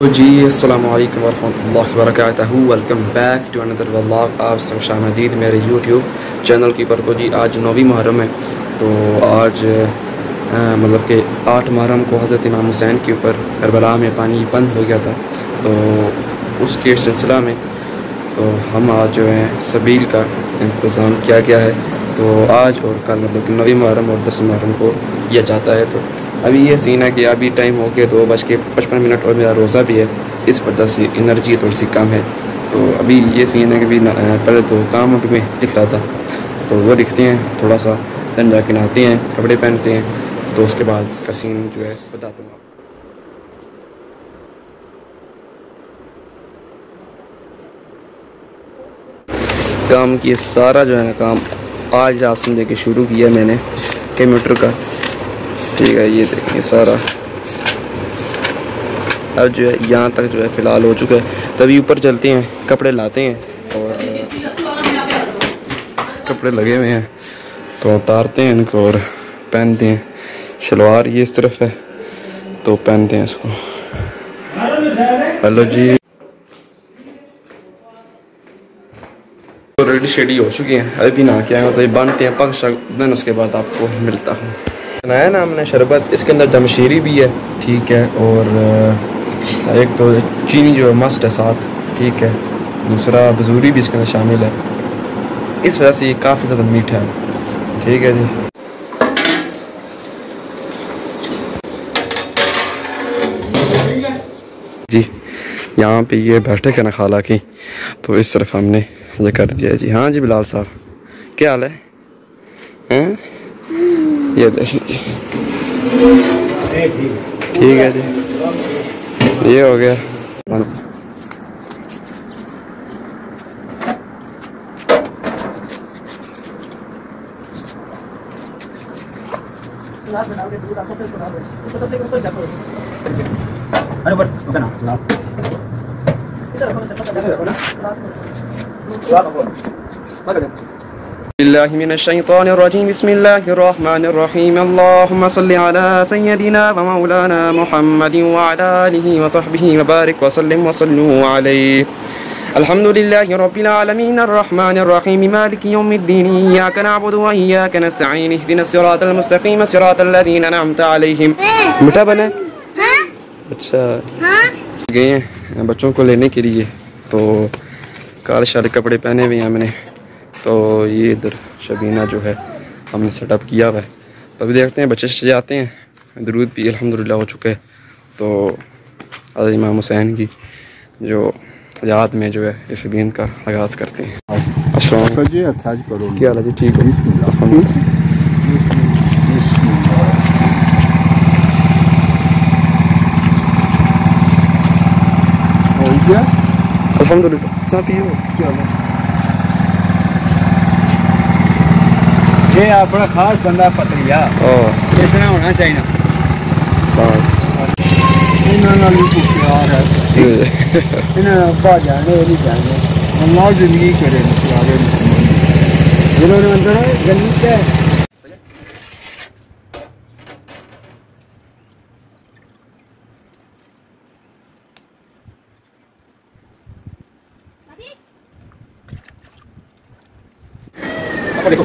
تو جی السلام علیکم ورحمۃ اللہ وبرکاتہ۔ Welcome back to another vlog آپ سب شاہ مدید میرے یوٹیوب چینل کی پر تو جی آج نویں محرم ہے۔ تو آج مطلب کہ آٹھ محرم کو حضرت امام حسین کے اوپر کربلا میں پانی بند ہو گیا تھا۔ تو اس کے سلسلہ میں تو ہم آج جو ہے، سبیل کا انتظام کیا گیا ہے۔ تو آج اور کل مطلب کہ نویں محرم اور دس محرم کو کیا جاتا ہے۔ تو ابھی یہ سین ہے کہ ابھی ٹائم ہو کے دو بج کے پچپن منٹ اور میرا روزہ بھی ہے۔ اس وجہ سے انرجی تھوڑی سی کم ہے۔ تو ابھی یہ سین ہے کہ بھی پہلے تو کام ابھی میں لکھ رہا تھا۔ تو وہ لکھتے ہیں، تھوڑا سا دن جا کے نہاتے ہیں، کپڑے پہنتے ہیں۔ تو اس کے بعد کا سین جو ہے بتاتا ہوں آپ کام کی سارا جو ہے نا کام آج آپ سمجھے کہ شروع کیا میں نے کمپیوٹر کا۔ ٹھیک ہے، یہ دیکھیں سارا۔ اب جو ہے، یہاں تک جو ہے، فی الحال ہو چکا ہے۔ تبھی اوپر چلتے ہیں، کپڑے لاتے ہیں اور کپڑے لگے ہوئے ہیں۔ تو اتارتے ہیں ان کو اور پہنتے ہیں۔ شلوار یہ اس طرف ہے، تو پہنتے ہیں اس کو۔ ہلو جی۔ ریڈی شیڈی ہو چکی ہیں۔ ابھی نہ کیا ہے، تو یہ باندھتے ہیں پک شک دن اس کے بعد آپ کو ملتا ہوں۔ بنایا نا ہم نے شربت، اس کے اندر جمشیری بھی ہے، ٹھیک ہے، اور ایک تو چینی جو ہے مسٹ ہے ساتھ، ٹھیک ہے، دوسرا بزوری بھی اس کے اندر شامل ہے۔ اس وجہ سے یہ کافی زیادہ میٹھا ہے۔ ٹھیک ہے جی۔ جی یہاں پہ یہ بیٹھے کے نا خالہ کی تو اس طرف ہم نے یہ کر دیا جی ہاں جی بلال صاحب، کیا حال ہے؟ ہاں؟ یہ دیکھیں ٹھیک ہے جی۔ یہ ہو گیا۔ الله من الشيطان الرجيم. بسم الله الرحمن الرحيم. اللهم صل على سيدنا ومولانا محمد وعلى آله وصحبه وبارك وسلم وصلوا عليه. الحمد لله رب العالمين. الرحمن الرحيم. مالك يوم الدين. إياك نعبد وإياك نستعين. اهدنا الصراط المستقيم. صراط الذين أنعمت عليهم. بیٹا بنا گئے ہیں. بچوں کو لینے کے لیے. تو کال شال کپڑے پہنے ہوئے ہیں ہم نے. تو یہ ادھر شبینہ جو ہے ہم نے سیٹ اپ کیا ہوا ہے۔ ابھی دیکھتے ہیں بچے جاتے ہیں۔ درود بھی الحمدللہ ہو چکے تو حضرت امام حسین کی جو یاد میں جو ہے یہ شبین کا آغاز کرتے ہیں۔ السلام علیکم۔ کیا حال ہے؟ جی ٹھیک ہے الحمدللہ۔ صاحب پیو کیا حال ہے یہ اپنا خاص بندہ پتریا اس طرح ہونا چاہیے السلام انہوں نے بھی پیار ہے علیکم انہوں نے ابا جانے وہ نہیں جانے اللہ زندگی کرے پیارے جنہوں نے اندر گلی کے چھوڑ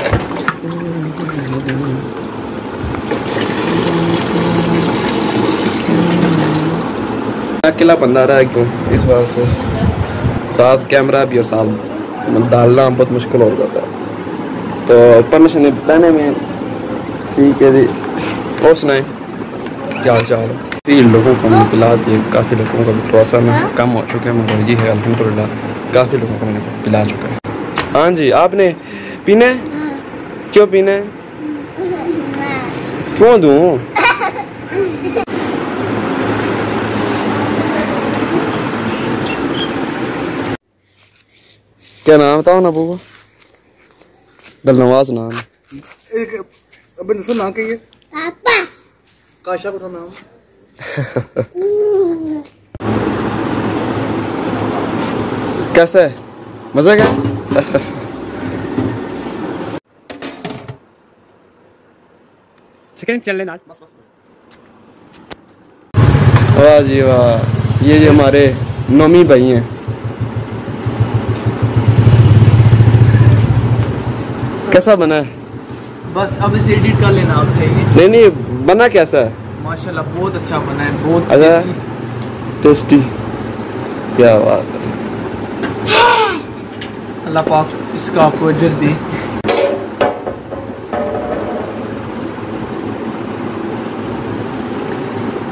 اکیلا بندہ رہا ہے کیوں؟ اس وجہ سے۔ ساتھ کیمرہ بھی اور ساتھ ڈالنا بہت مشکل ہو جاتا ہے۔ تو پرمیشن پہنے میں ٹھیک ہے جی۔ اور سنائیں۔ کیا حال چال ہے؟ کافی لوگوں کو میں نے پلا دیے کافی لوگوں کو بھی تھوڑا سا میں کم ہو چکے ہیں مگر یہ ہے الحمد للہ کافی لوگوں کو میں نے پلا چکا ہے۔ ہاں جی آپ نے پینا ہے؟ کیوں پینا ہے؟ کیوں دوں؟ کیا نام بتاؤ نا ابو کا دل نواز نام ہے۔ ایک ابن نسل نام کہیے. کاشا نام۔ کیسا ہے مزہ کیا؟ چل لینا۔ واہ جی واہ۔ یہ جو ہمارے نومی بھائی ہیں۔ کیسا بنا ہے؟ بس اب اسے ایڈٹ کر لینا آپ سے نہیں نہیں بنا کیسا ہے؟ ماشاء اللہ بہت اچھا بنا ہے بہت اچھا۔ tasty۔ ٹیسٹی کیا بات ہے۔ اللہ پاک اس کا آپ کو اجر دے۔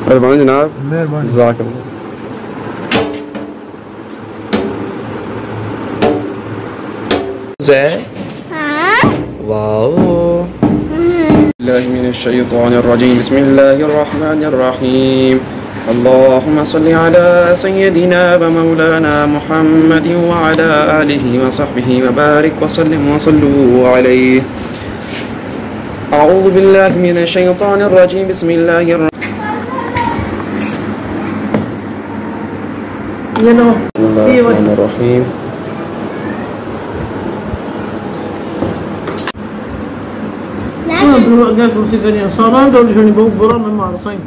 مہربانی جناب۔ مہربانی۔ جزاک اللہ۔ Huh? واو. الله من الشيطان الرجيم. بسم الله الرحمن الرحيم. اللهم صل على سيدنا ومولانا محمد وعلى آله وصحبه وبارك وسلم وصلوا عليه. أعوذ بالله من الشيطان الرجيم. بسم الله الرحمن یہ لو بسم الله الرحمن الرحيم. قال قال سيدنا صار عنده لجوني بورا من معرصين